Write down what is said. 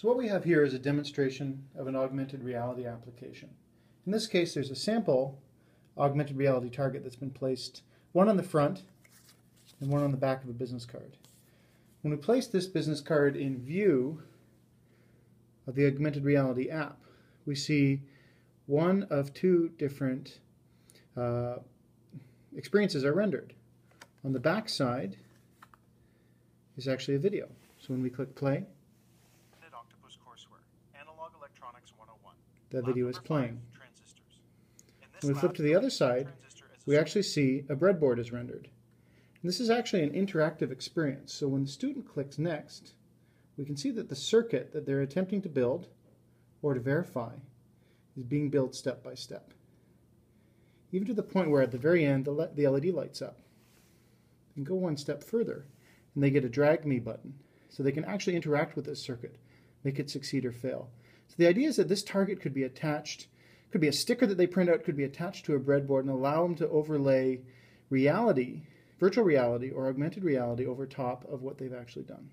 So what we have here is a demonstration of an augmented reality application. In this case, there's a sample augmented reality target that's been placed, one on the front and one on the back of a business card. When we place this business card in view of the augmented reality app, we see one of two different uh, experiences are rendered. On the back side is actually a video. So when we click play, courseware, Analog Electronics 101. that video is playing. transistors. In this When we flip to the other side, transistor is a we actually see a breadboard is rendered. And this is actually an interactive experience. So when the student clicks next, we can see that the circuit that they're attempting to build or to verify is being built step by step. Even to the point where at the very end the, LED lights up. Can go one step further and they get a drag me button. So they can actually interact with this circuit, make it succeed or fail. So the idea is that this target could be attached, could be a sticker that they print out, could be attached to a breadboard and allow them to overlay reality, virtual reality or augmented reality over top of what they've actually done.